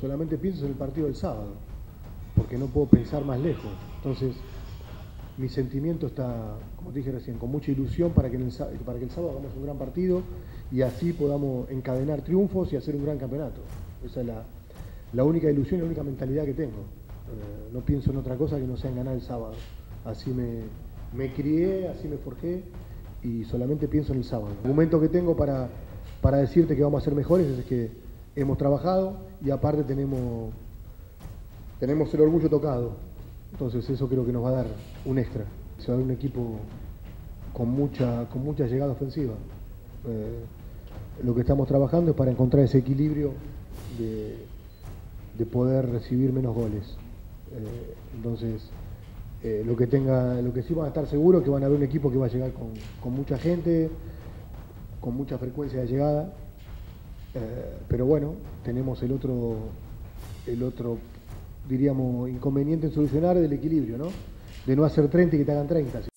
Solamente pienso en el partido del sábado, porque no puedo pensar más lejos. Entonces, mi sentimiento está, como te dije recién, con mucha ilusión para que, para que el sábado hagamos un gran partido y así podamos encadenar triunfos y hacer un gran campeonato. Esa es la, única ilusión y la única mentalidad que tengo. Eh, no pienso en otra cosa que no sea en ganar el sábado. Así me, me crié, así me forjé y solamente pienso en el sábado. El momento que tengo para, para decirte que vamos a ser mejores es que hemos trabajado y aparte tenemos, tenemos el orgullo tocado. Entonces eso creo que nos va a dar un extra. Se va a dar un equipo con mucha, con mucha llegada ofensiva. Eh, lo que estamos trabajando es para encontrar ese equilibrio de, de poder recibir menos goles. Eh, entonces, eh, lo que tenga, lo que sí van a estar seguros que van a ver un equipo que va a llegar con, mucha gente, con mucha frecuencia de llegada. Eh, pero bueno, tenemos el otro, el otro, diríamos, inconveniente en solucionar del equilibrio, ¿no? De no hacer 30 y que te hagan 30.